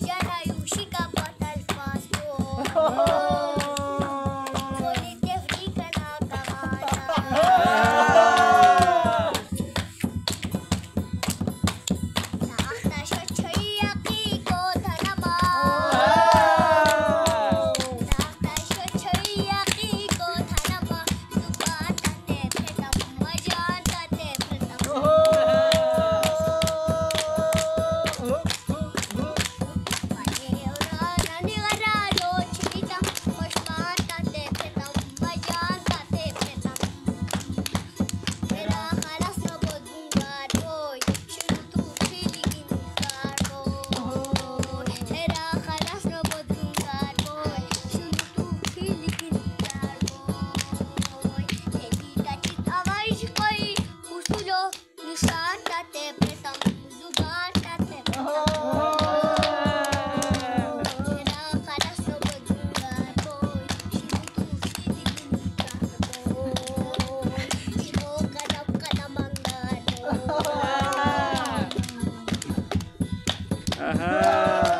Siya na yung shika. Aham.